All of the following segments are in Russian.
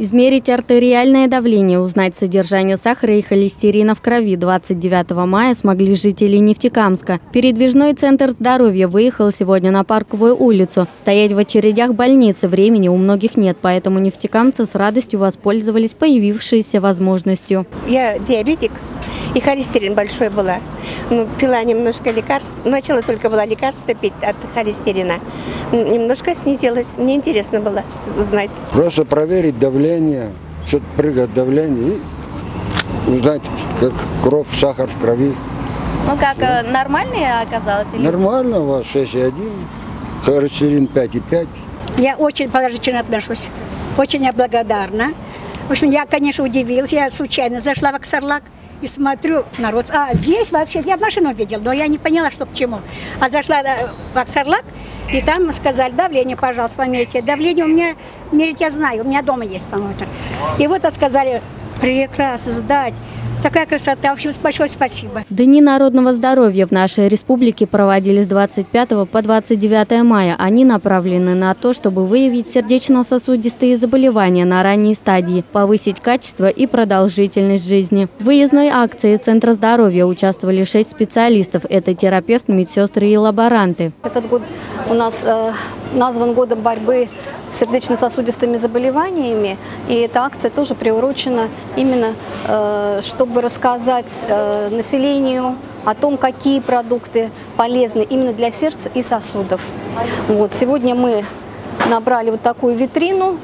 Измерить артериальное давление, узнать содержание сахара и холестерина в крови 29 мая смогли жители Нефтекамска. Передвижной центр здоровья выехал сегодня на Парковую улицу. Стоять в очередях больницы времени у многих нет, поэтому нефтекамцы с радостью воспользовались появившейся возможностью. Я диабетик, и холестерин большой была. Ну, пила немножко лекарств. Начала только была лекарство пить от холестерина. Немножко снизилось. Мне интересно было узнать. Просто проверить давление, что-то прыгает давление и узнать, как кровь, сахар в крови. Ну как, нормальные оказалось? Нормально у вас 6,1, холестерин 5,5. Я очень положительно отношусь, очень я благодарна. В общем, я, конечно, удивилась. Я случайно зашла в Аксарлак и смотрю, народ... А здесь вообще, я машину видел, но я не поняла, что к чему. А зашла э, в Аксарлак, и там сказали, давление, пожалуйста, померите. Давление у меня, мерить я знаю, у меня дома есть тонометр. И вот сказали, прекрасно, сдать. Такая красота. В общем, большое спасибо. Дни народного здоровья в нашей республике проводились с 25 по 29 мая. Они направлены на то, чтобы выявить сердечно-сосудистые заболевания на ранней стадии, повысить качество и продолжительность жизни. В выездной акции Центра здоровья участвовали шесть специалистов. Это терапевт, медсестры и лаборанты. Этот год у нас э, назван годом борьбы с сердечно-сосудистыми заболеваниями, и эта акция тоже приурочена именно, э, чтобы рассказать э, населению о том, какие продукты полезны именно для сердца и сосудов. Вот, сегодня мы набрали вот такую витрину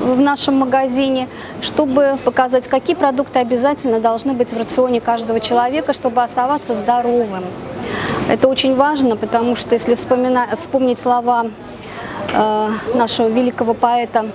в нашем магазине, чтобы показать, какие продукты обязательно должны быть в рационе каждого человека, чтобы оставаться здоровым. Это очень важно, потому что если вспомина- вспомнить слова нашего великого поэта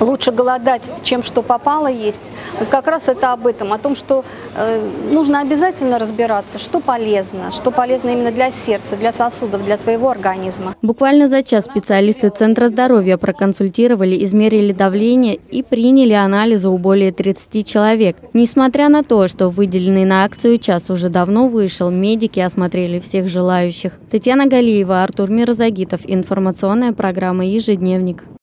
лучше голодать, чем что попало есть. Вот как раз это об этом, о том, что э, нужно обязательно разбираться, что полезно, что полезно именно для сердца, для сосудов, для твоего организма. Буквально за час специалисты Центра здоровья проконсультировали, измерили давление и приняли анализы у более 30 человек. Несмотря на то, что выделенный на акцию час уже давно вышел, медики осмотрели всех желающих. Татьяна Галиева, Артур Мирзагитов. Информационная программа «Ежедневник».